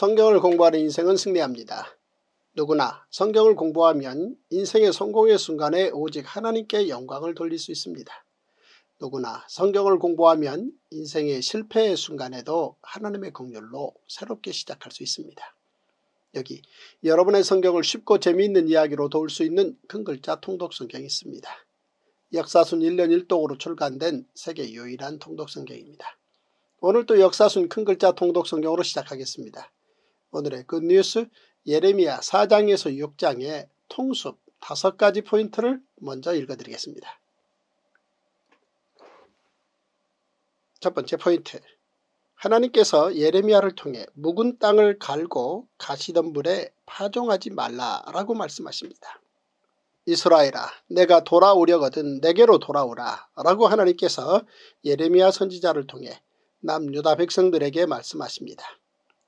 성경을 공부하는 인생은 승리합니다. 누구나 성경을 공부하면 인생의 성공의 순간에 오직 하나님께 영광을 돌릴 수 있습니다. 누구나 성경을 공부하면 인생의 실패의 순간에도 하나님의 긍휼로 새롭게 시작할 수 있습니다. 여기 여러분의 성경을 쉽고 재미있는 이야기로 도울 수 있는 큰 글자 통독 성경이 있습니다. 역사순 1년 1독으로 출간된 세계 유일한 통독 성경입니다. 오늘 또 역사순 큰 글자 통독 성경으로 시작하겠습니다. 오늘의 굿뉴스 예레미야 4장에서 6장의 통습 다섯 가지 포인트를 먼저 읽어드리겠습니다. 첫 번째 포인트 하나님께서 예레미야를 통해 묵은 땅을 갈고 가시덤불에 파종하지 말라라고 말씀하십니다. 이스라엘아 내가 돌아오려거든 내게로 돌아오라 라고 하나님께서 예레미야 선지자를 통해 남유다 백성들에게 말씀하십니다.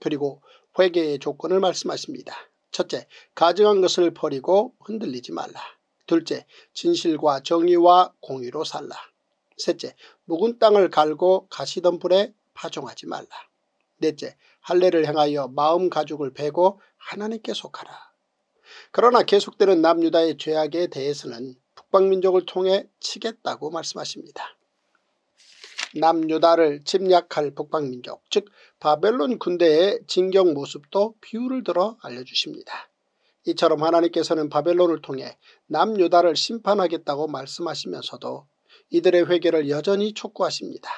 그리고 회개의 조건을 말씀하십니다. 첫째, 가증한 것을 버리고 흔들리지 말라. 둘째, 진실과 정의와 공의로 살라. 셋째, 묵은 땅을 갈고 가시덤불에 파종하지 말라. 넷째, 할례를 행하여 마음 가죽을 베고 하나님께 속하라. 그러나 계속되는 남유다의 죄악에 대해서는 북방민족을 통해 치겠다고 말씀하십니다. 남유다를 침략할 북방민족 즉 바벨론 군대의 진격 모습도 비유를 들어 알려주십니다. 이처럼 하나님께서는 바벨론을 통해 남유다를 심판하겠다고 말씀하시면서도 이들의 회개를 여전히 촉구하십니다.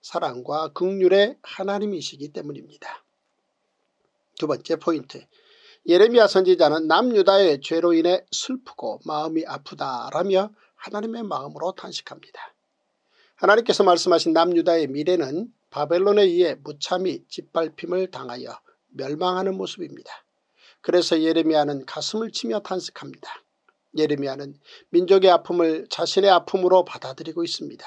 사랑과 극률의 하나님이시기 때문입니다. 두 번째 포인트 예레미야 선지자는 남유다의 죄로 인해 슬프고 마음이 아프다라며 하나님의 마음으로 탄식합니다. 하나님께서 말씀하신 남유다의 미래는 바벨론에 의해 무참히 짓밟힘을 당하여 멸망하는 모습입니다. 그래서 예레미야는 가슴을 치며 탄식합니다. 예레미야는 민족의 아픔을 자신의 아픔으로 받아들이고 있습니다.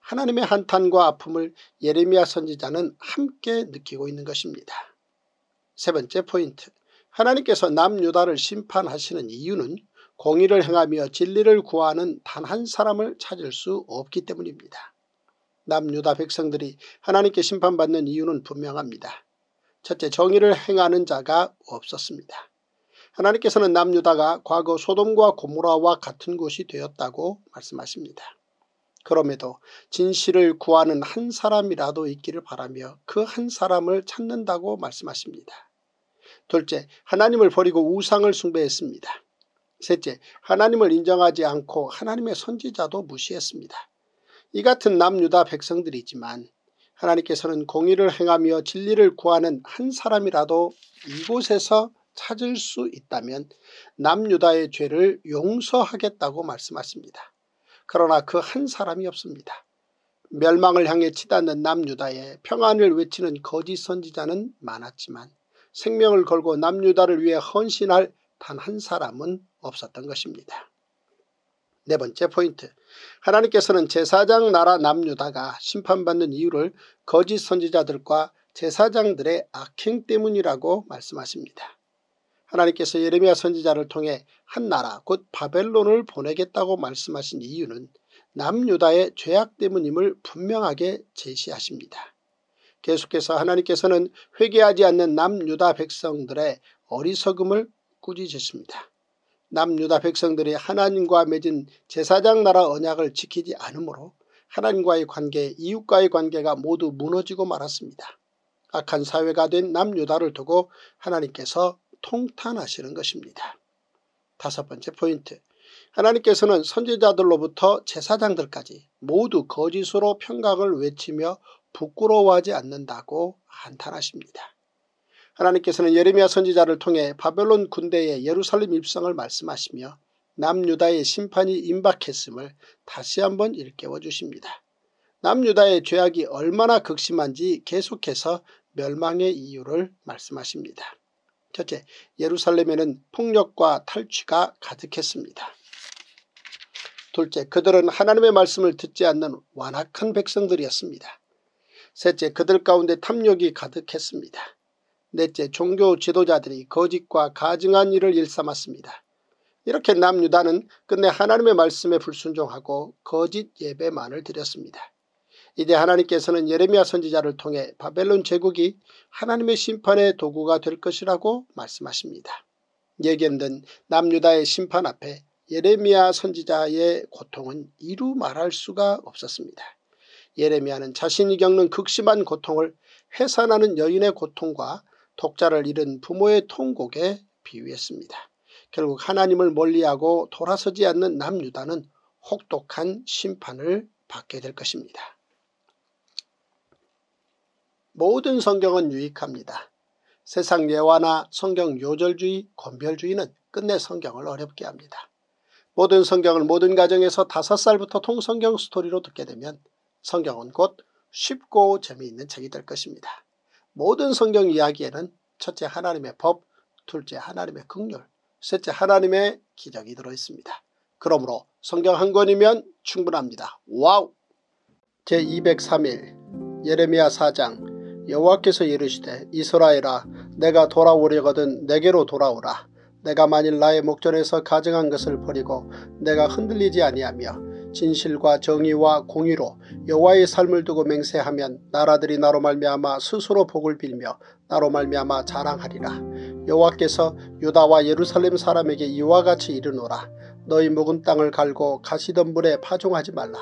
하나님의 한탄과 아픔을 예레미야 선지자는 함께 느끼고 있는 것입니다. 세 번째 포인트 하나님께서 남유다를 심판하시는 이유는 공의를 행하며 진리를 구하는 단 한 사람을 찾을 수 없기 때문입니다. 남유다 백성들이 하나님께 심판받는 이유는 분명합니다. 첫째 정의를 행하는 자가 없었습니다. 하나님께서는 남유다가 과거 소돔과 고모라와 같은 곳이 되었다고 말씀하십니다. 그럼에도 진실을 구하는 한 사람이라도 있기를 바라며 그 한 사람을 찾는다고 말씀하십니다. 둘째 하나님을 버리고 우상을 숭배했습니다. 셋째, 하나님을 인정하지 않고 하나님의 선지자도 무시했습니다. 이 같은 남유다 백성들이지만 하나님께서는 공의를 행하며 진리를 구하는 한 사람이라도 이곳에서 찾을 수 있다면 남유다의 죄를 용서하겠다고 말씀하십니다. 그러나 그 한 사람이 없습니다. 멸망을 향해 치닫는 남유다에 평안을 외치는 거짓 선지자는 많았지만 생명을 걸고 남유다를 위해 헌신할 단 한 사람은 없었던 것입니다. 네 번째 포인트 하나님께서는 제사장 나라 남유다가 심판받는 이유를 거짓 선지자들과 제사장들의 악행 때문이라고 말씀하십니다. 하나님께서 예레미야 선지자를 통해 한 나라 곧 바벨론을 보내겠다고 말씀하신 이유는 남유다의 죄악 때문임을 분명하게 제시하십니다. 계속해서 하나님께서는 회개하지 않는 남유다 백성들의 어리석음을 꾸짖으십니다. 남유다 백성들이 하나님과 맺은 제사장 나라 언약을 지키지 않으므로 하나님과의 관계, 이웃과의 관계가 모두 무너지고 말았습니다. 악한 사회가 된 남유다를 두고 하나님께서 통탄하시는 것입니다. 다섯 번째 포인트 하나님께서는 선지자들로부터 제사장들까지 모두 거짓으로 평강을 외치며 부끄러워하지 않는다고 한탄하십니다. 하나님께서는 예레미야 선지자를 통해 바벨론 군대의 예루살렘 입성을 말씀하시며 남유다의 심판이 임박했음을 다시 한번 일깨워 주십니다. 남유다의 죄악이 얼마나 극심한지 계속해서 멸망의 이유를 말씀하십니다. 첫째, 예루살렘에는 폭력과 탈취가 가득했습니다. 둘째, 그들은 하나님의 말씀을 듣지 않는 완악한 백성들이었습니다. 셋째, 그들 가운데 탐욕이 가득했습니다. 넷째 종교 지도자들이 거짓과 가증한 일을 일삼았습니다. 이렇게 남유다는 끝내 하나님의 말씀에 불순종하고 거짓 예배만을 드렸습니다. 이제 하나님께서는 예레미야 선지자를 통해 바벨론 제국이 하나님의 심판의 도구가 될 것이라고 말씀하십니다. 예견된 남유다의 심판 앞에 예레미야 선지자의 고통은 이루 말할 수가 없었습니다. 예레미야는 자신이 겪는 극심한 고통을 회산하는 여인의 고통과 독자를 잃은 부모의 통곡에 비유했습니다. 결국 하나님을 멀리하고 돌아서지 않는 남유다는 혹독한 심판을 받게 될 것입니다. 모든 성경은 유익합니다. 세상 예화나 성경 요절주의, 권별주의는 끝내 성경을 어렵게 합니다. 모든 성경을 모든 가정에서 다섯 살부터 통성경 스토리로 듣게 되면 성경은 곧 쉽고 재미있는 책이 될 것입니다. 모든 성경 이야기에는 첫째 하나님의 법, 둘째 하나님의 극률, 셋째 하나님의 기적이 들어있습니다. 그러므로 성경 한 권이면 충분합니다. Wow! 제203일 예레미야 4장 여호와께서 이르시되 이스라엘아 내가 돌아오려거든 내게로 돌아오라. 내가 만일 나의 목전에서 가정한 것을 버리고 내가 흔들리지 아니하며 진실과 정의와 공의로 여호와의 삶을 두고 맹세하면 나라들이 나로 말미암아 스스로 복을 빌며 나로 말미암아 자랑하리라. 여호와께서 유다와 예루살렘 사람에게 이와 같이 이르노라. 너희 묵은 땅을 갈고 가시던 물에 파종하지 말라.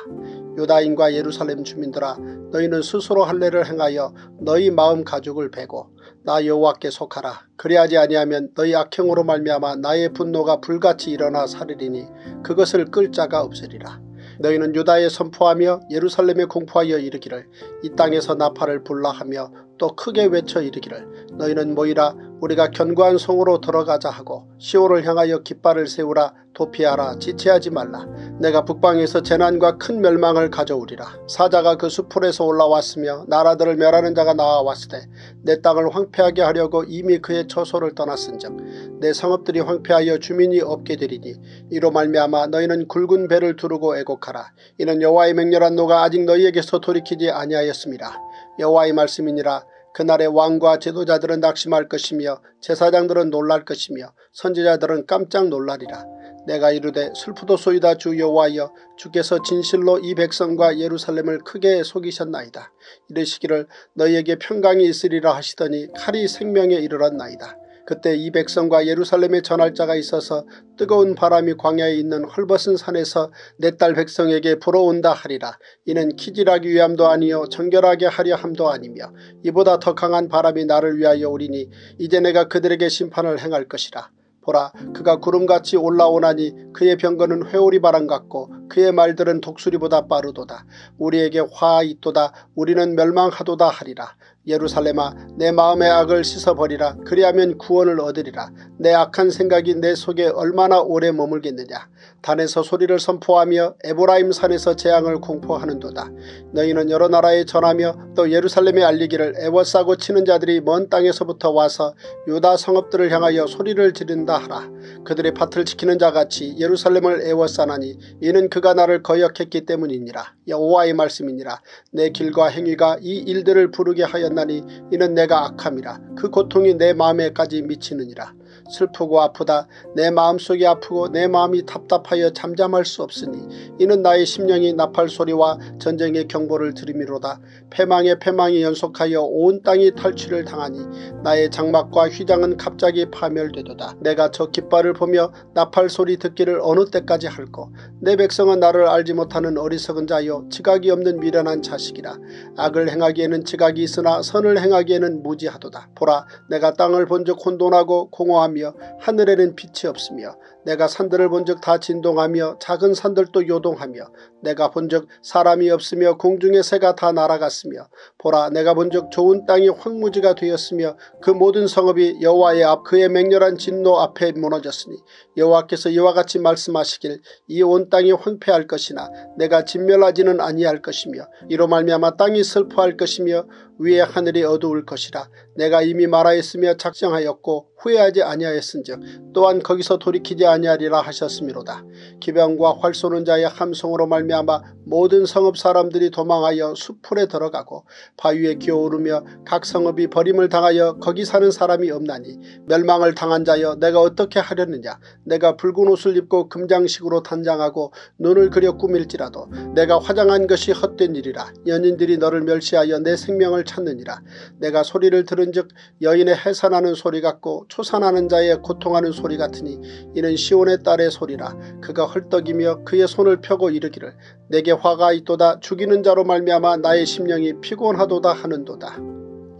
유다인과 예루살렘 주민들아 너희는 스스로 할례를 행하여 너희 마음 가죽을 베고 나 여호와께 속하라. 그리하지 아니하면 너희 악행으로 말미암아 나의 분노가 불같이 일어나 사르리니 그것을 끌 자가 없으리라. 너희는 유다에 선포하며 예루살렘에 공포하여 이르기를 이 땅에서 나팔을 불라 하며 또 크게 외쳐 이르기를 너희는 모이라 우리가 견고한 성으로 들어가자 하고 시오를 향하여 깃발을 세우라 도피하라 지체하지 말라. 내가 북방에서 재난과 큰 멸망을 가져오리라. 사자가 그 수풀에서 올라왔으며 나라들을 멸하는 자가 나와왔으되 내 땅을 황폐하게 하려고 이미 그의 처소를 떠났은즉 내 성읍들이 황폐하여 주민이 없게 되리니 이로 말미암아 너희는 굵은 배를 두르고 애곡하라. 이는 여호와의 맹렬한 노가 아직 너희에게서 돌이키지 아니하였습니다 여호와의 말씀이니라 그날의 왕과 제도자들은 낙심할 것이며 제사장들은 놀랄 것이며 선지자들은 깜짝 놀라리라. 내가 이르되 슬프도소이다 주 여호와여 주께서 진실로 이 백성과 예루살렘을 크게 속이셨나이다. 이르시기를 너희에게 평강이 있으리라 하시더니 칼이 생명에 이르렀나이다. 그때 이 백성과 예루살렘에 전할 자가 있어서 뜨거운 바람이 광야에 있는 헐벗은 산에서 내 딸 백성에게 불어온다 하리라. 이는 키질하기 위함도 아니요 정결하게 하려 함도 아니며 이보다 더 강한 바람이 나를 위하여 오리니 이제 내가 그들에게 심판을 행할 것이라. 보라 그가 구름같이 올라오나니 그의 병거는 회오리 바람 같고 그의 말들은 독수리보다 빠르도다. 우리에게 화 있도다. 우리는 멸망하도다 하리라. 예루살렘아 내 마음의 악을 씻어버리라. 그리하면 구원을 얻으리라. 내 악한 생각이 내 속에 얼마나 오래 머물겠느냐 단에서 소리를 선포하며 에보라임 산에서 재앙을 공포하는도다. 너희는 여러 나라에 전하며 또 예루살렘에 알리기를 애워싸고 치는 자들이 먼 땅에서부터 와서 유다 성읍들을 향하여 소리를 지른다 하라. 그들의 밭을 지키는 자같이 예루살렘을 애워싸나니 이는 그가 나를 거역했기 때문이니라. 여호와의 말씀이니라. 내 길과 행위가 이 일들을 부르게 하였나 만나니 이는 내가 악함이라. 그 고통이 내 마음에까지 미치느니라 슬프고 아프다. 내 마음속이 아프고 내 마음이 답답하여 잠잠할 수 없으니 이는 나의 심령이 나팔 소리와 전쟁의 경보를 들음이로다. 패망의 패망이 연속하여 온 땅이 탈취를 당하니 나의 장막과 휘장은 갑자기 파멸되도다. 내가 저 깃발을 보며 나팔 소리 듣기를 어느 때까지 할꼬? 내 백성은 나를 알지 못하는 어리석은 자여 지각이 없는 미련한 자식이라. 악을 행하기에는 지각이 있으나 선을 행하기에는 무지하도다. 보라 내가 땅을 본즉 혼돈하고 공허하 며 하며 하늘에는 빛이 없으며 내가 산들을 본즉 다 진동하며 작은 산들도 요동하며 내가 본즉 사람이 없으며 공중의 새가 다 날아갔으며 보라 내가 본즉 좋은 땅이 황무지가 되었으며 그 모든 성읍이 여호와의 앞 그의 맹렬한 진노 앞에 무너졌으니 여호와께서 이와 같이 말씀하시길 이 온 땅이 황폐할 것이나 내가 진멸하지는 아니할 것이며 이로 말미암아 땅이 슬퍼할 것이며 위에 하늘이 어두울 것이라 내가 이미 말하였으며 작정하였고 후회하지 아니하였은즉 또한 거기서 돌이키지 아니하리라 하셨음이로다. 기병과 활 쏘는 자의 함성으로 말미암아 모든 성읍 사람들이 도망하여 수풀에 들어가고 바위에 기어오르며 각 성읍이 버림을 당하여 거기 사는 사람이 없나니 멸망을 당한 자여 내가 어떻게 하려느냐 내가 붉은 옷을 입고 금장식으로 단장하고 눈을 그려 꾸밀지라도 내가 화장한 것이 헛된 일이라 연인들이 너를 멸시하여 내 생명을 찾느니라. 내가 소리를 들은 즉 여인의 해산하는 소리 같고 초산하는 자의 고통하는 소리 같으니 이는 시온의 딸의 소리라. 그가 헐떡이며 그의 손을 펴고 이르기를 내게 화가 있도다. 죽이는 자로 말미암아 나의 심령이 피곤하도다 하는도다.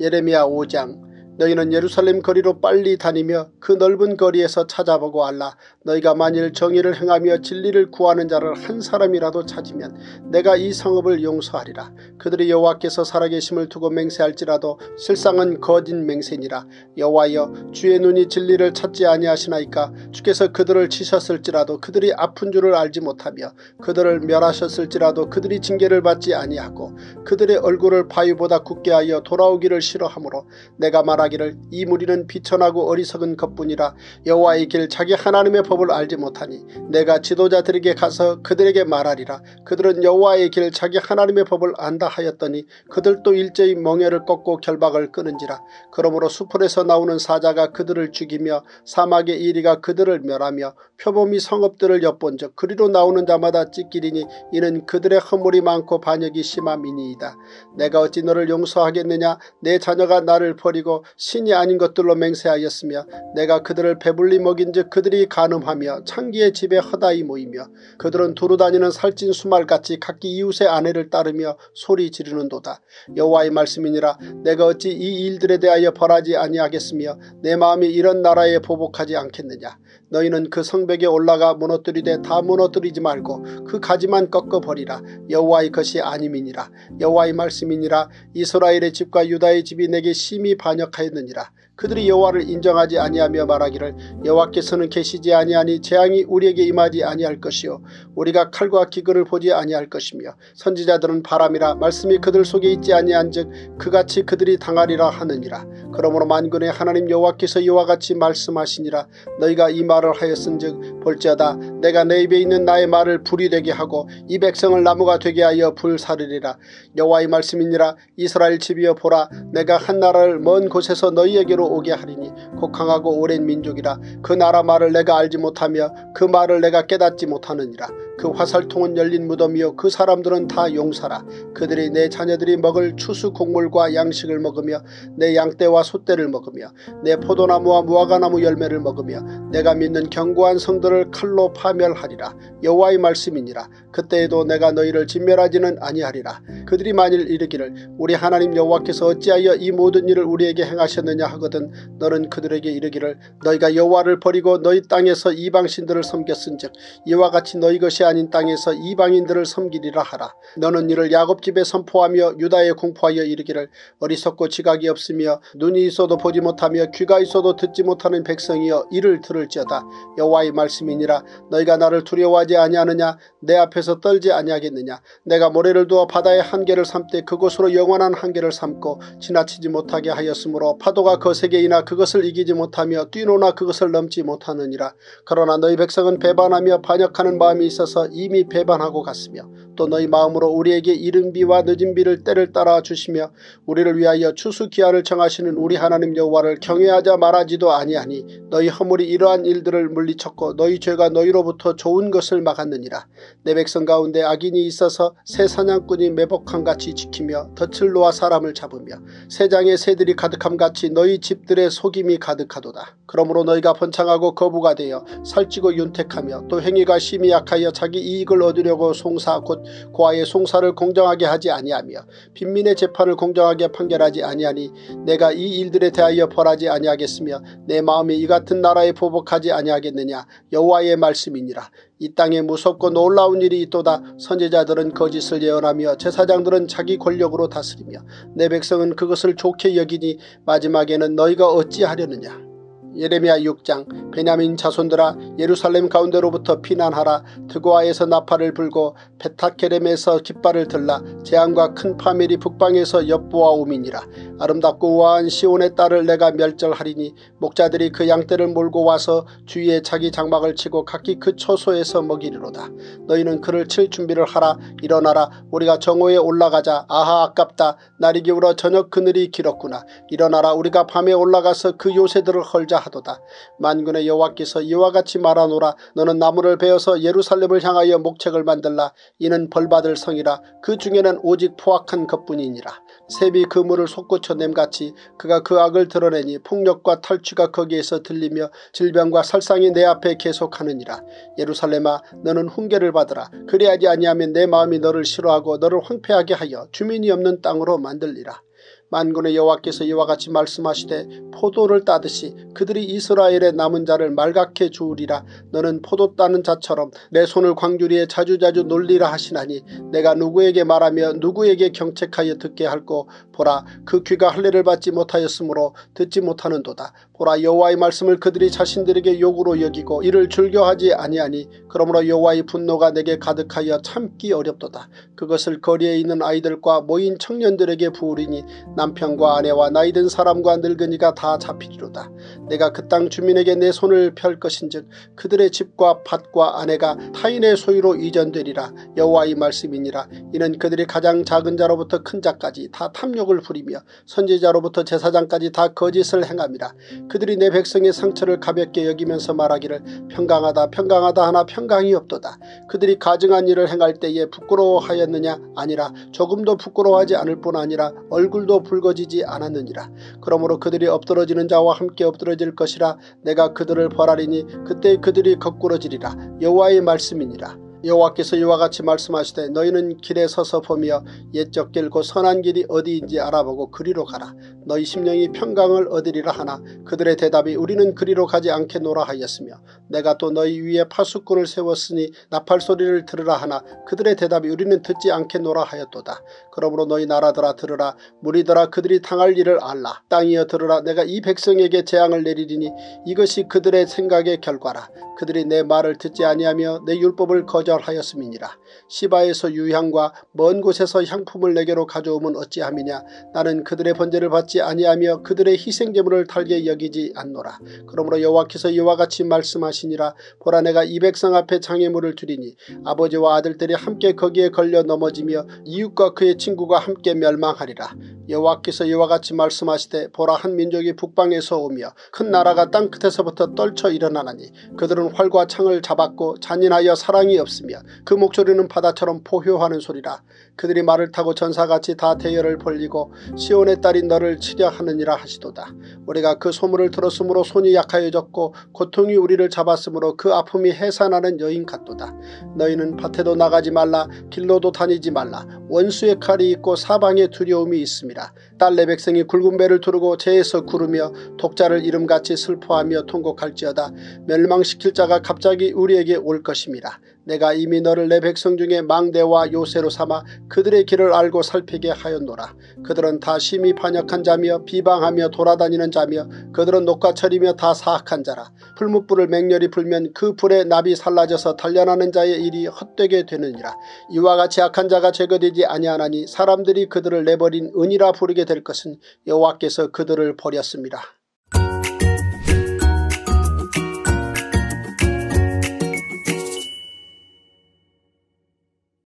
예레미야 5장 너희는 예루살렘 거리로 빨리 다니며 그 넓은 거리에서 찾아보고 알라. 너희가 만일 정의를 행하며 진리를 구하는 자를 한 사람이라도 찾으면 내가 이 성읍을 용서하리라. 그들이 여호와께서 살아계심을 두고 맹세할지라도 실상은 거짓 맹세니라. 여호와여 주의 눈이 진리를 찾지 아니하시나이까 주께서 그들을 치셨을지라도 그들이 아픈 줄을 알지 못하며 그들을 멸하셨을지라도 그들이 징계를 받지 아니하고 그들의 얼굴을 바위보다 굳게 하여 돌아오기를 싫어하므로 내가 말하 말하기를 이 무리는 비천하고 어리석은 것뿐이라 여호와의 길 자기 하나님의 법을 알지 못하니 내가 지도자들에게 가서 그들에게 말하리라. 그들은 여호와의 길 자기 하나님의 법을 안다 하였더니 그들도 일제히 멍에를 꺾고 결박을 끊은지라. 그러므로 수풀에서 나오는 사자가 그들을 죽이며 사막의 이리가 그들을 멸하며 표범이 성읍들을 엿본즉 그리로 나오는 자마다 찢기리니 이는 그들의 허물이 많고 반역이 심함이니이다. 내가 어찌 너를 용서하겠느냐? 내 자녀가 나를 버리고 신이 아닌 것들로 맹세하였으며 내가 그들을 배불리 먹인즉 그들이 간음하며 창기의 집에 허다히 모이며 그들은 두루 다니는 살찐 수말같이 각기 이웃의 아내를 따르며 소리 지르는도다. 여호와의 말씀이니라 내가 어찌 이 일들에 대하여 벌하지 아니하겠으며 내 마음이 이런 나라에 보복하지 않겠느냐. 너희는 그 성벽에 올라가 무너뜨리되 다 무너뜨리지 말고 그 가지만 꺾어버리라. 여호와의 것이 아님이니라. 여호와의 말씀이니라. 이스라엘의 집과 유다의 집이 내게 심히 반역하였느니라. 그들이 여호와를 인정하지 아니하며 말하기를 여호와께서는 계시지 아니하니 재앙이 우리에게 임하지 아니할 것이요 우리가 칼과 기근을 보지 아니할 것이며 선지자들은 바람이라 말씀이 그들 속에 있지 아니한즉 그같이 그들이 당하리라 하느니라. 그러므로 만군의 하나님 여호와께서 이와 같이 말씀하시니라. 너희가 이 말을 하였은즉 볼지어다 내가 내 입에 있는 나의 말을 불이 되게 하고 이 백성을 나무가 되게 하여 불사르리라. 여호와의 말씀이니라. 이스라엘 집이여 보라. 내가 한 나라를 먼 곳에서 너희에게로 오게 하리니 곧 강하고 오랜 민족이라 그 나라 말을 내가 알지 못하며 그 말을 내가 깨닫지 못하느니라 그 화살통은 열린 무덤이요. 그 사람들은 다 용사라. 그들이 내 자녀들이 먹을 추수 곡물과 양식을 먹으며 내 양떼와 소떼를 먹으며 내 포도나무와 무화과나무 열매를 먹으며 내가 믿는 견고한 성들을 칼로 파멸하리라. 여호와의 말씀이니라. 그때에도 내가 너희를 진멸하지는 아니하리라. 그들이 만일 이르기를 우리 하나님 여호와께서 어찌하여 이 모든 일을 우리에게 행하셨느냐 하거든 너는 그들에게 이르기를 너희가 여호와를 버리고 너희 땅에서 이방신들을 섬겼은즉 이와 같이 너희 것이 아닌 땅에서 이방인들을 섬기리라 하라. 너는 이를 야곱 집에 선포하며 유다에 공포하여 이르기를 어리석고 지각이 없으며 눈이 있어도 보지 못하며 귀가 있어도 듣지 못하는 백성이여 이를 들을지어다. 여호와의 말씀이니라 너희가 나를 두려워하지 아니하느냐 내 앞에서 떨지 아니하겠느냐 내가 모래를 두어 바다의 한계를 삼되 그곳으로 영원한 한계를 삼고 지나치지 못하게 하였으므로 파도가 거세게 이나 그것을 이기지 못하며 뛰노나 그것을 넘지 못하느니라 그러나 너희 백성은 배반하며 반역하는 마음이 있어서 이미 배반하고 갔으며 또 너희 마음으로 우리에게 이른 비와 늦은 비를 때를 따라 주시며 우리를 위하여 추수 기한을 정하시는 우리 하나님 여호와를 경외하자 말하지도 아니하니 너희 허물이 이러한 일들을 물리쳤고 너희 죄가 너희로부터 좋은 것을 막았느니라. 내 백성 가운데 악인이 있어서 새 사냥꾼이 매복함같이 지키며 덫을 놓아 사람을 잡으며 새장의 새들이 가득함같이 너희 집들의 속임이 가득하도다. 그러므로 너희가 번창하고 거부가 되어 살찌고 윤택하며 또 행위가 심히 약하여 자기 이익을 얻으려고 송사 곧 고아의 송사를 공정하게 하지 아니하며 빈민의 재판을 공정하게 판결하지 아니하니 내가 이 일들에 대하여 벌하지 아니하겠으며 내 마음이 이 같은 나라에 보복하지 아니하겠느냐? 여호와의 말씀이니라. 이 땅에 무섭고 놀라운 일이 있도다. 선제자들은 거짓을 예언하며 제사장들은 자기 권력으로 다스리며 내 백성은 그것을 좋게 여기니 마지막에는 너희가 어찌하려느냐 예레미야 6장 베냐민 자손들아 예루살렘 가운데로부터 피난하라. 드고아에서 나팔을 불고 베타케렘에서 깃발을 들라. 재앙과 큰 파멸이 북방에서 엿보아오미니라 아름답고 우아한 시온의 딸을 내가 멸절하리니 목자들이 그 양떼를 몰고 와서 주위에 자기 장막을 치고 각기 그 처소에서 먹이리로다. 너희는 그를 칠 준비를 하라. 일어나라. 우리가 정오에 올라가자. 아하 아깝다. 날이 기울어 저녁 그늘이 길었구나. 일어나라. 우리가 밤에 올라가서 그 요새들을 헐자 하도다. 만군의 여호와께서 이와 같이 말하노라. 너는 나무를 베어서 예루살렘을 향하여 목책을 만들라. 이는 벌받을 성이라. 그 중에는 오직 포악한 것뿐이니라. 셉이 그물을 솟구쳐 냄같이 그가 그 악을 드러내니 폭력과 탈취가 거기에서 들리며 질병과 살상이 내 앞에 계속하느니라 예루살렘아 너는 훈계를 받으라 그리하지 아니하면 내 마음이 너를 싫어하고 너를 황폐하게 하여 주민이 없는 땅으로 만들리라 만군의 여호와께서 이와 같이 말씀하시되 포도를 따듯이 그들이 이스라엘의 남은 자를 말갛게 주우리라. 너는 포도 따는 자처럼 내 손을 광주리에 자주자주 놀리라 하시나니 내가 누구에게 말하며 누구에게 경책하여 듣게 할고 보라 그 귀가 할례를 받지 못하였으므로 듣지 못하는도다. 보라 여호와의 말씀을 그들이 자신들에게 욕으로 여기고 이를 즐겨하지 아니하니 그러므로 여호와의 분노가 내게 가득하여 참기 어렵도다. 그것을 거리에 있는 아이들과 모인 청년들에게 부으리니 남편과 아내와 나이든 사람과 늙은이가 다 잡히리로다. 내가 그 땅 주민에게 내 손을 펼 것인즉 그들의 집과 밭과 아내가 타인의 소유로 이전되리라. 여호와의 말씀이니라. 이는 그들이 가장 작은 자로부터 큰 자까지 다 탐욕을 부리며 선지자로부터 제사장까지 다 거짓을 행함이라. 그들이 내 백성의 상처를 가볍게 여기면서 말하기를 평강하다 평강하다 하나 평강이 없도다. 그들이 가증한 일을 행할 때에 부끄러워하였느냐? 아니라 조금도 부끄러워하지 않을 뿐 아니라 얼굴도 붉어지지 않았느니라. 그러므로 그들이 엎드러지는 자와 함께 엎드러질 것이라 내가 그들을 벌하리니 그때 그들이 거꾸러지리라. 여호와의 말씀이니라. 여호와께서 이와 같이 말씀하시되 너희는 길에 서서 보며 옛적 길고 선한 길이 어디인지 알아보고 그리로 가라. 너희 심령이 평강을 얻으리라 하나 그들의 대답이 우리는 그리로 가지 않겠노라 하였으며 내가 또 너희 위에 파수꾼을 세웠으니 나팔 소리를 들으라 하나 그들의 대답이 우리는 듣지 않겠노라 하였도다. 그러므로 너희 나라들아 들으라 무리들아 그들이 당할 일을 알라. 땅이여 들으라 내가 이 백성에게 재앙을 내리리니 이것이 그들의 생각의 결과라. 그들이 내 말을 듣지 아니하며 내 율법을 거 절하였음이니라. 시바에서 유향과 먼 곳에서 향품을 내게로 가져오면 어찌함이냐. 나는 그들의 번제를 받지 아니하며 그들의 희생제물을 달게 여기지 않노라. 그러므로 여호와께서 이와 같이 말씀하시니라. 보라 내가 이 백성 앞에 장애물을 두리니 아버지와 아들들이 함께 거기에 걸려 넘어지며 이웃과 그의 친구가 함께 멸망하리라. 여호와께서 이와 같이 말씀하시되 보라 한 민족이 북방에서 오며 큰 나라가 땅끝에서부터 떨쳐 일어나나니 그들은 활과 창을 잡았고 잔인하여 사랑이 없으 며 그 목소리는 바다처럼 포효하는 소리라 그들이 말을 타고 전사같이 다 대열을 벌리고 시온의 딸이 너를 치려 하느니라 하시도다. 우리가 그 소문을 들었으므로 손이 약하여졌고 고통이 우리를 잡았으므로 그 아픔이 해산하는 여인 같도다. 너희는 밭에도 나가지 말라 길로도 다니지 말라 원수의 칼이 있고 사방에 두려움이 있습니다. 딸내 백성이 굵은 배를 두르고 재에서 구르며 독자를 이름같이 슬퍼하며 통곡할지어다. 멸망시킬 자가 갑자기 우리에게 올 것입니다. 내가 이미 너를 내 백성 중에 망대와 요새로 삼아 그들의 길을 알고 살피게 하였노라. 그들은 다 심히 반역한 자며 비방하며 돌아다니는 자며 그들은 녹과철이며 다 사악한 자라. 풀무불을 맹렬히 불면 그 불에 납이 살라져서 단련하는 자의 일이 헛되게 되느니라. 이와 같이 악한 자가 제거되지 아니하나니 사람들이 그들을 내버린 은이라 부르게 될 것은 여호와께서 그들을 버렸습니다.